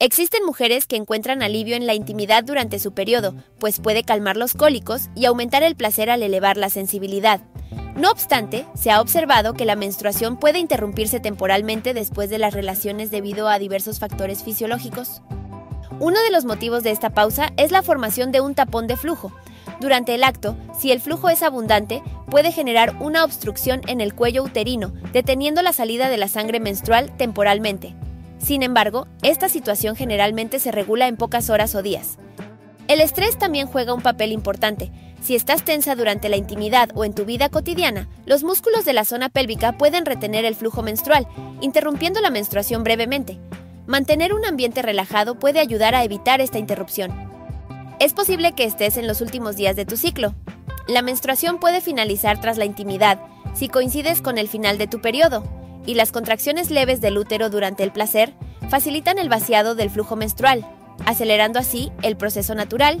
Existen mujeres que encuentran alivio en la intimidad durante su periodo, pues puede calmar los cólicos y aumentar el placer al elevar la sensibilidad. No obstante, se ha observado que la menstruación puede interrumpirse temporalmente después de las relaciones debido a diversos factores fisiológicos. Uno de los motivos de esta pausa es la formación de un tapón de flujo. Durante el acto, si el flujo es abundante, puede generar una obstrucción en el cuello uterino, deteniendo la salida de la sangre menstrual temporalmente. Sin embargo, esta situación generalmente se regula en pocas horas o días. El estrés también juega un papel importante. Si estás tensa durante la intimidad o en tu vida cotidiana, los músculos de la zona pélvica pueden retener el flujo menstrual, interrumpiendo la menstruación brevemente. Mantener un ambiente relajado puede ayudar a evitar esta interrupción. Es posible que estés en los últimos días de tu ciclo. La menstruación puede finalizar tras la intimidad, si coincides con el final de tu periodo, y las contracciones leves del útero durante el placer facilitan el vaciado del flujo menstrual, acelerando así el proceso natural